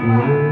Música